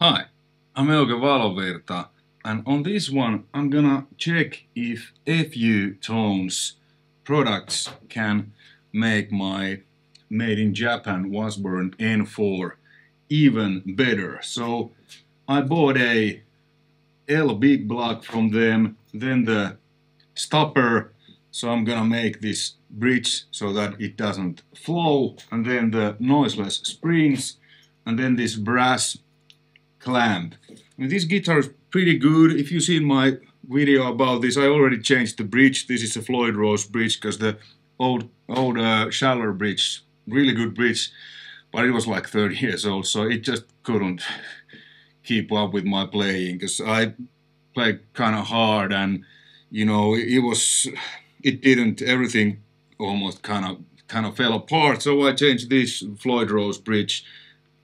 Hi, I'm Euge Valovirta and on this one I'm gonna check if FU Tones products can make my made in Japan Washburn N4 even better. So I bought a L big block from them, then the stopper, so I'm gonna make this bridge so that it doesn't flow, and then the noiseless springs, and then this brass clamp. And this guitar is pretty good. If you see my video about this, I already changed the bridge. This is a Floyd Rose bridge because the old old uh, bridge, really good bridge, but it was like 30 years old, so it just couldn't keep up with my playing because I played kind of hard and you know it was it didn't everything almost kind of kind of fell apart. So I changed this Floyd Rose bridge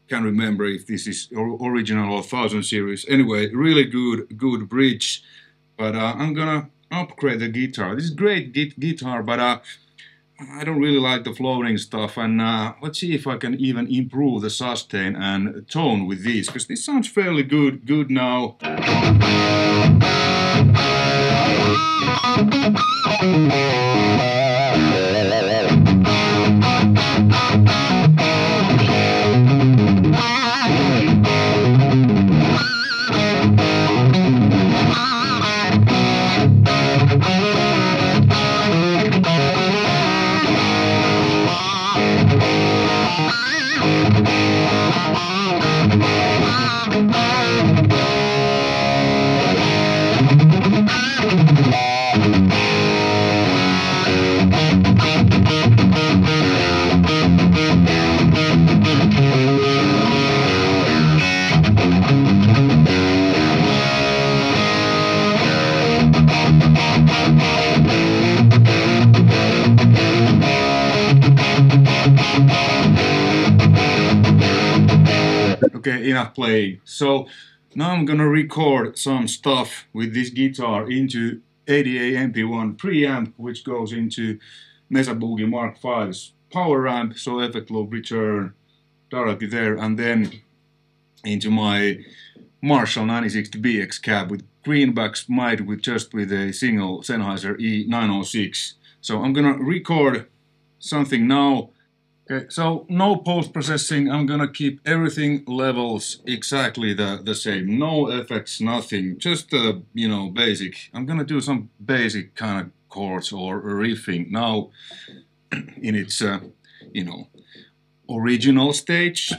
can't remember if this is original or 1000 series. Anyway, really good, good bridge. But uh, I'm gonna upgrade the guitar. This is great guitar, but uh, I don't really like the floating stuff. And uh, let's see if I can even improve the sustain and tone with these, because this sounds fairly good, good now. Enough. So now I'm gonna record some stuff with this guitar into ADA MP1 preamp, which goes into Mesa Boogie Mark V's power amp, so effect loop return directly there, and then into my Marshall 960BX cab with greenbacks mic with just with a single Sennheiser E906. So I'm gonna record something now Okay, so no post-processing, I'm gonna keep everything levels exactly the, the same. No effects, nothing, just uh, you know, basic. I'm gonna do some basic kind of chords or riffing now in its, uh, you know, original stage.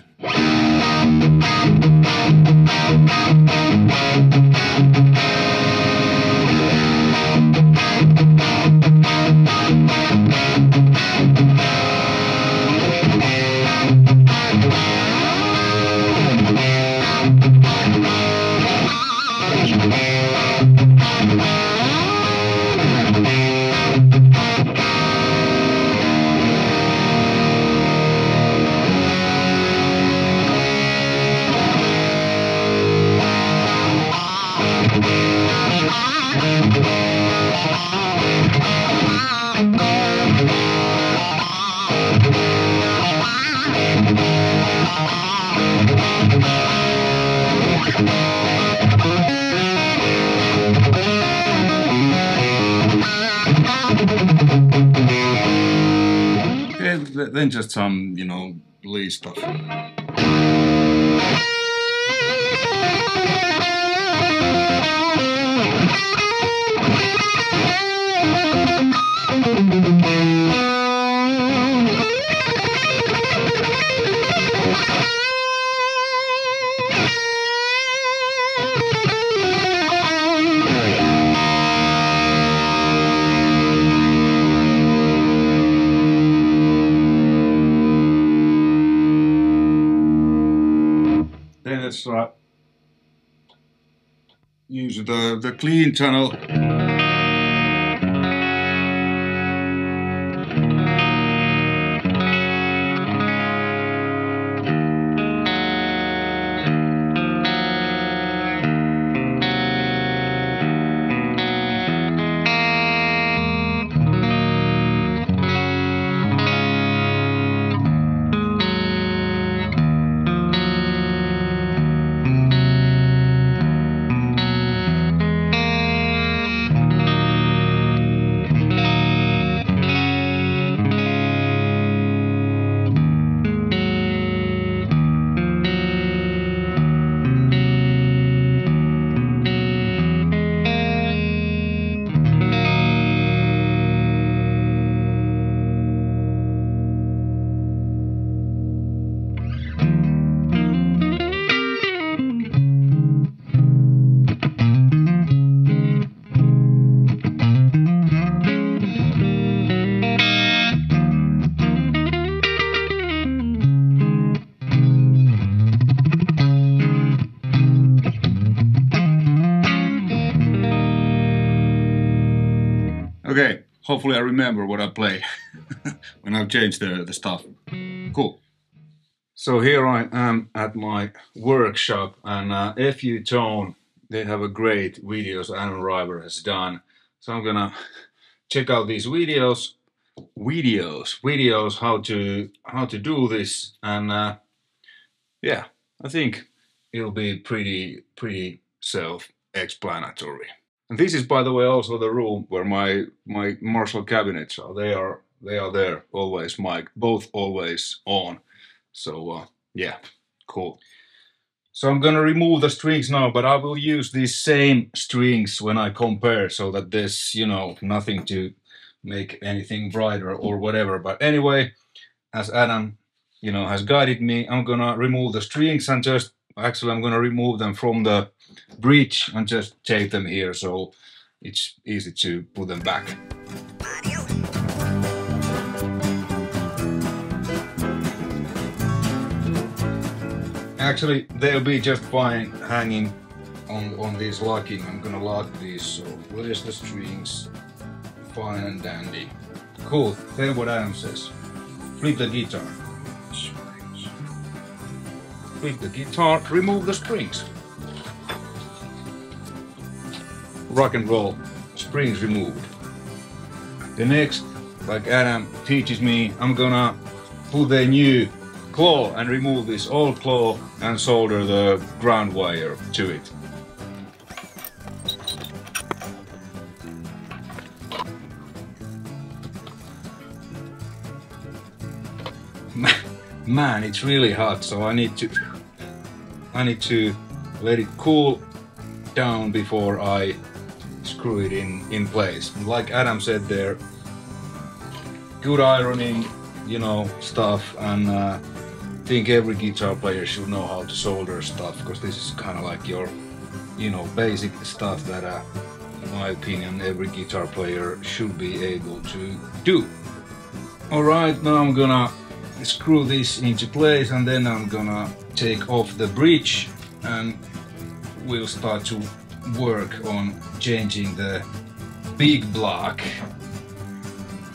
Then just some, you know, Lee stuff. Use the, the clean channel. Hopefully I remember what I play when I've changed the, the stuff. Cool. So here I am at my workshop and uh, FU Tone, they have a great videos Adam Reiver has done. So I'm gonna check out these videos, videos, videos how to how to do this and uh, yeah, I think it'll be pretty pretty self-explanatory. And this is, by the way, also the room where my my Marshall cabinets are. They are they are there always, Mike, both always on. So uh, yeah, cool. So I'm gonna remove the strings now, but I will use these same strings when I compare, so that there's you know nothing to make anything brighter or whatever. But anyway, as Adam you know has guided me, I'm gonna remove the strings and just actually I'm gonna remove them from the bridge and just take them here so it's easy to put them back. Actually, they'll be just fine hanging on, on this locking. I'm gonna lock these, so where's the strings? Fine and dandy. Cool, then what Adam says. Flip the guitar. Flip the guitar, remove the strings. rock and roll, springs removed. The next, like Adam teaches me, I'm gonna put the new claw and remove this old claw and solder the ground wire to it. Man, it's really hot, so I need to I need to let it cool down before I screw it in, in place. Like Adam said there, good ironing, you know, stuff, and uh, I think every guitar player should know how to solder stuff, because this is kind of like your, you know, basic stuff that, uh, in my opinion, every guitar player should be able to do. Alright, now I'm gonna screw this into place and then I'm gonna take off the bridge and we'll start to work on changing the big block.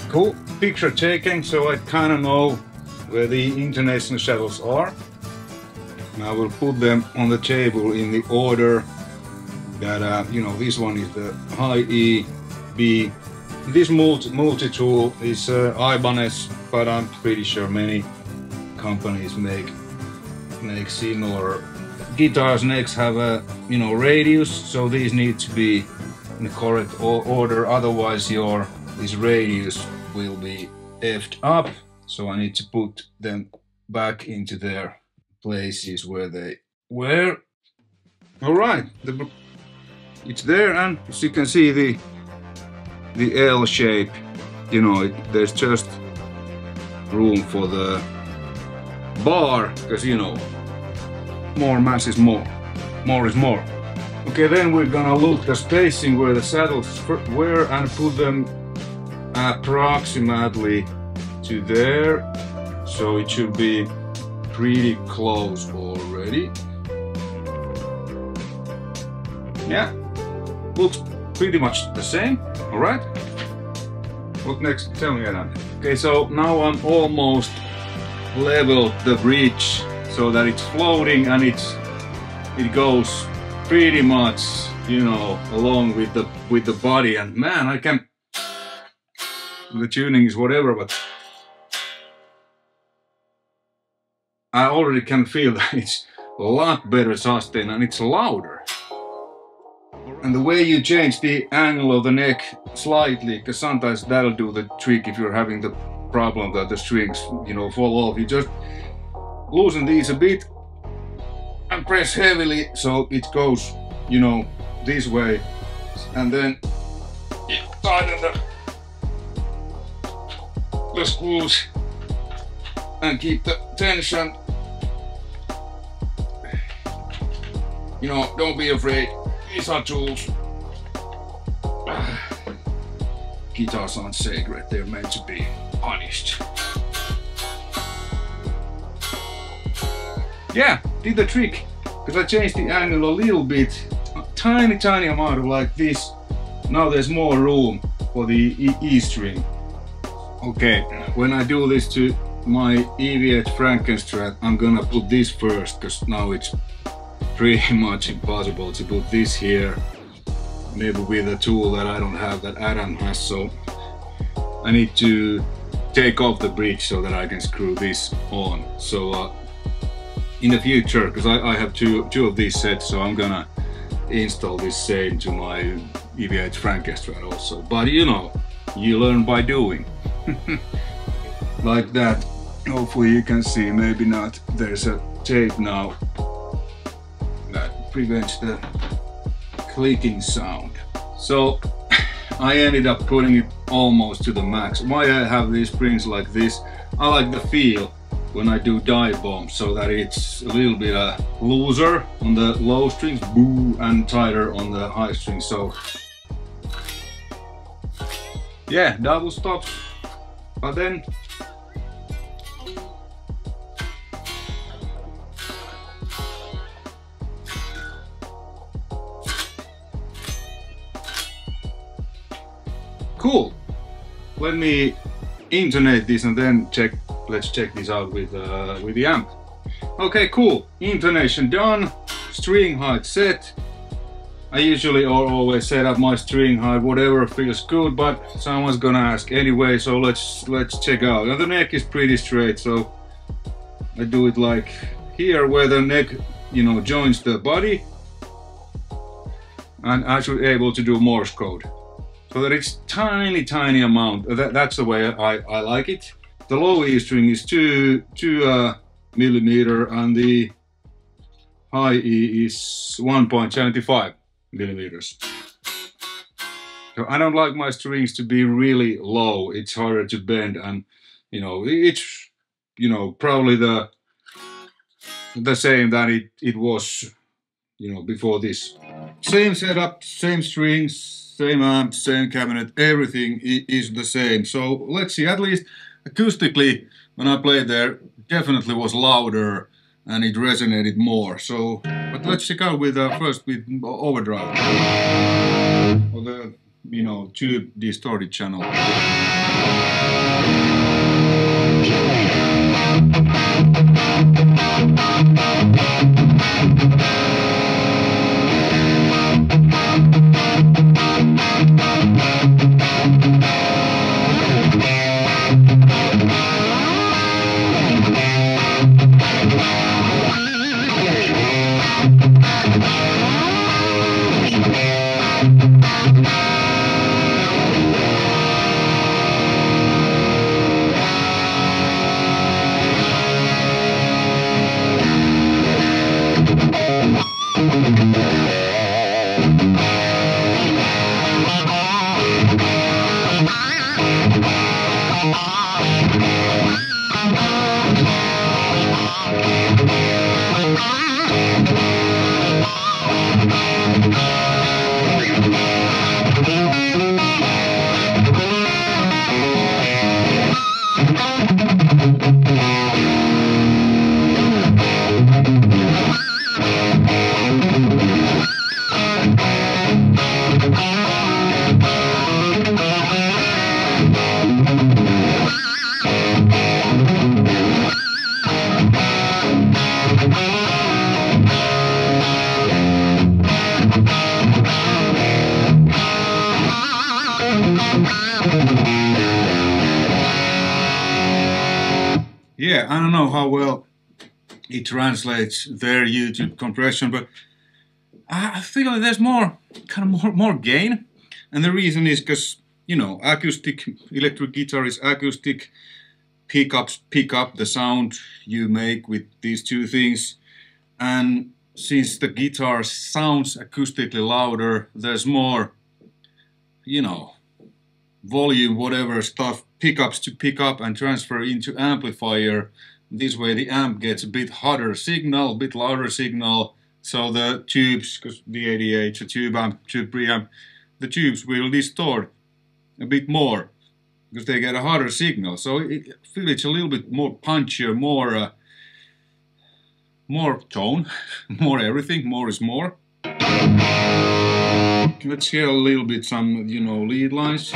Cool picture taken, so I kind of know where the intonation saddles are. And I will put them on the table in the order that, uh, you know, this one is the high E, B. This multi-tool is uh, Ibanez, but I'm pretty sure many companies make make similar guitars next have a you know radius so these need to be in the correct order otherwise your this radius will be effed up. So I need to put them back into their places where they were. All right the, it's there and as you can see the the L shape you know it, there's just room for the bar because you know more mass is more. More is more. Okay, then we're gonna look the spacing where the saddles were and put them approximately to there. So it should be pretty close already. Yeah, looks pretty much the same, alright? What next? Tell me Adam. Okay, so now I'm almost leveled the bridge so that it's floating and it's it goes pretty much you know along with the with the body. And man I can the tuning is whatever but I already can feel that it's a lot better sustain and it's louder. And the way you change the angle of the neck slightly because sometimes that'll do the trick if you're having the problem that the strings you know fall off you just loosen these a bit and press heavily so it goes, you know, this way. And then you tighten the, the screws and keep the tension. You know, don't be afraid. These are tools. Guitars aren't sacred, they're meant to be punished. yeah, did the trick. Because I changed the angle a little bit. A tiny, tiny amount of like this. Now there's more room. for the E, e string. Okay, when I do this to my EVH Frankenstrat, I'm gonna put this first, because now it's pretty much impossible to put this here. Maybe with a tool that I don't have that Adam has, so I need to take off the bridge so that I can screw this on. So uh, in the future, because I, I, have two, two of these sets, so I'm gonna install this same to my EVH Frankenstrat also. But you know, you learn by doing. like that. Hopefully you can see, maybe not. There's a tape now that prevents the clicking sound. So I ended up putting it almost to the max. Why I have these springs like this, I like the feel when I do dive bombs so that it's a little bit uh, looser on the low strings, boo, and tighter on the high strings. So yeah, double stops, but then Cool. Let me intonate this and then check. Let's check this out with uh, with the amp. Okay, cool. Intonation done. String height set. I usually or always set up my string height, whatever feels good, but someone's gonna ask anyway, so let's let's check out. Now the neck is pretty straight, so I do it like here where the neck, you know, joins the body. And I should able to do Morse code so that it's tiny, tiny amount. That, that's the way I, I like it. The low E string is two, two uh, millimeter and the high E is 1.75 millimeters. So I don't like my strings to be really low. It's harder to bend and, you know, it's, you know, probably the the same that it, it was, you know, before this. Same setup, same strings, same amp, same cabinet, everything is the same. So let's see, at least acoustically, when I played there, definitely was louder and it resonated more. So, but let's check out with uh, first with overdrive or the you know tube distorted channel. Yeah, I don't know how well it translates their YouTube compression, but I feel like there's more kind of more more gain, and the reason is because you know acoustic electric guitar is acoustic. Pickups pick up the sound you make with these two things, and since the guitar sounds acoustically louder, there's more, you know, volume, whatever stuff, pickups to pick up and transfer into amplifier. This way the amp gets a bit hotter signal, a bit louder signal, so the tubes, because the ADA, a tube amp, tube preamp, the tubes will distort a bit more because they get a hotter signal. So it, I feel it's a little bit more punchier, more uh, more tone, more everything, more is more. Let's hear a little bit some, you know, lead lines.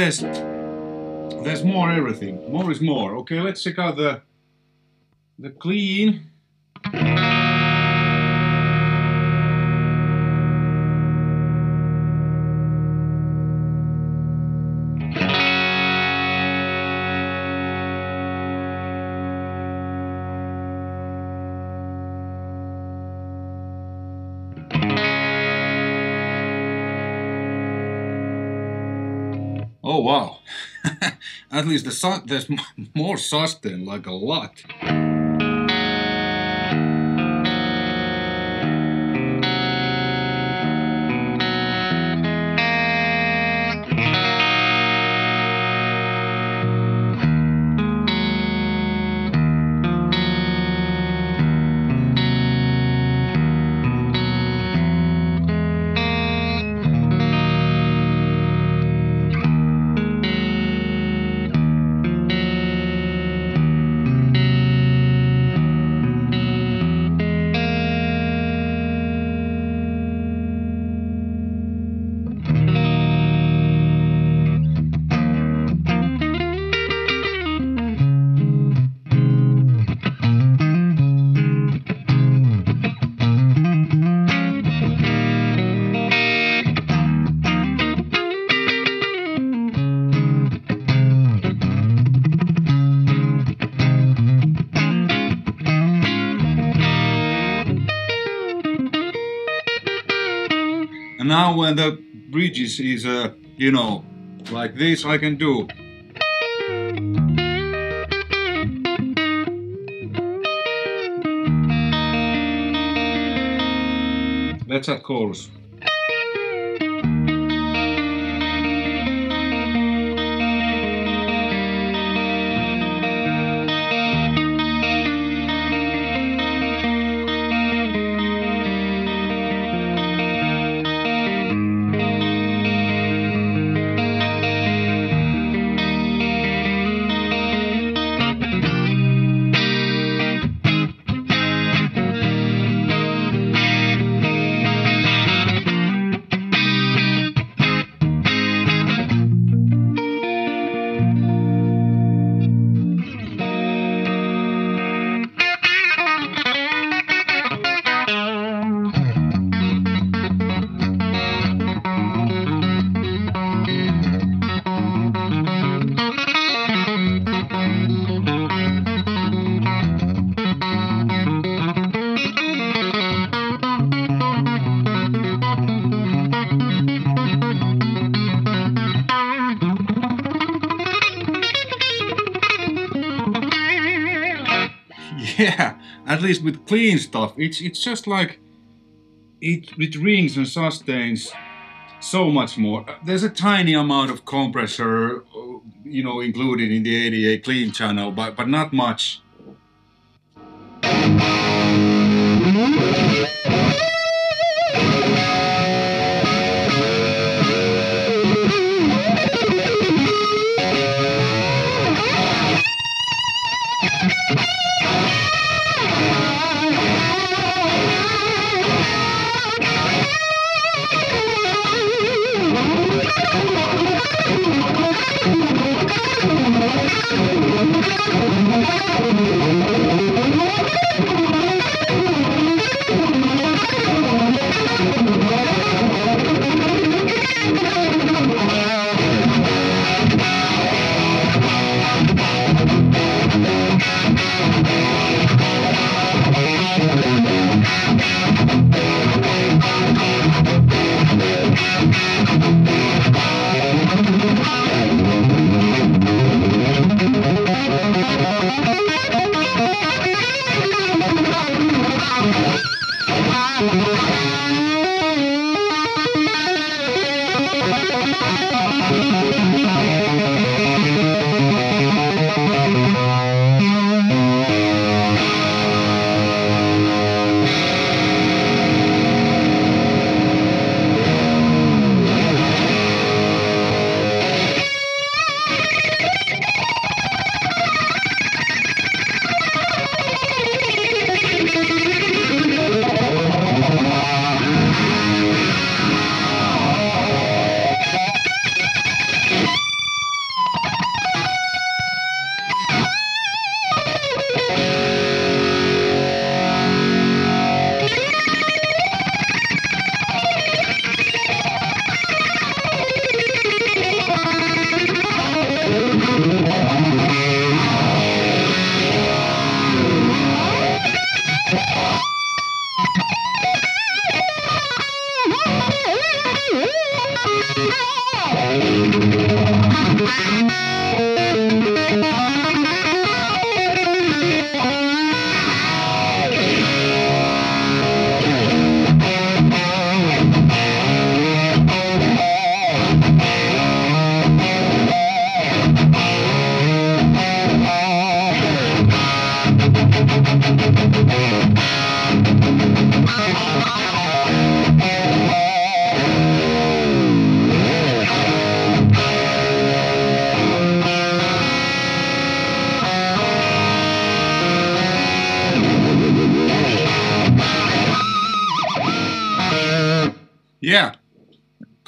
There's there's more everything. More is more. Okay, let's check out the the clean. Wow! At least the su- there's more sauce than like a lot. Now when the bridge is, is uh, you know, like this, I can do. Let's add chorus. At least with clean stuff, it's it's just like it it rings and sustains so much more. There's a tiny amount of compressor, uh, you know, included in the ADA clean channel, but but not much.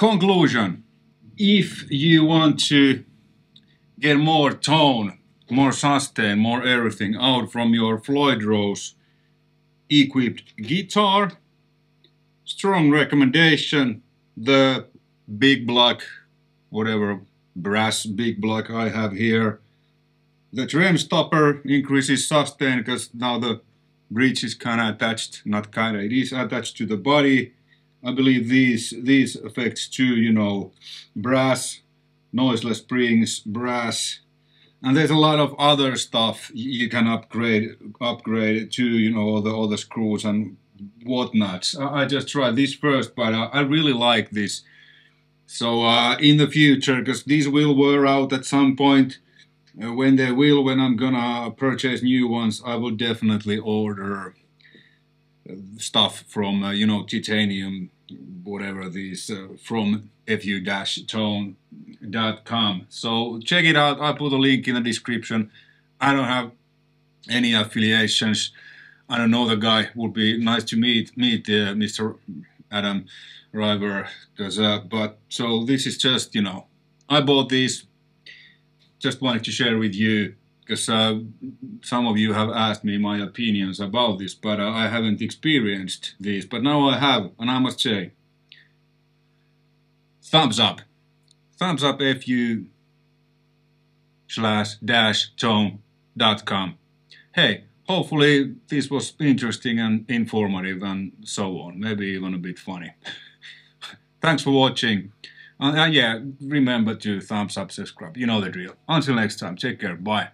Conclusion. If you want to get more tone, more sustain, more everything out from your Floyd Rose equipped guitar, strong recommendation. The big block, whatever brass big block I have here. The trem stopper increases sustain because now the bridge is kind of attached, not kind of, it is attached to the body I believe these these effects too, you know, brass, noiseless springs, brass, and there's a lot of other stuff you can upgrade upgrade to, you know, all the all the screws and whatnots. I, I just tried this first, but I, I really like this. So uh, in the future, because these will wear out at some point, uh, when they will, when I'm gonna purchase new ones, I will definitely order stuff from uh, you know titanium whatever these uh, from fu-tone.com so check it out. I put a link in the description. I don't have any affiliations. I don't know the guy. Would be nice to meet meet uh, mr adam reiver because uh, but so this is just you know i bought these just wanted to share with you because uh, some of you have asked me my opinions about this, but uh, I haven't experienced this. But now I have, and I must say, thumbs up. Thumbs up if you slash dash tone.com. Hey, hopefully this was interesting and informative and so on. Maybe even a bit funny. Thanks for watching. Uh, yeah, remember to thumbs up, subscribe. You know the drill. Until next time, take care. Bye.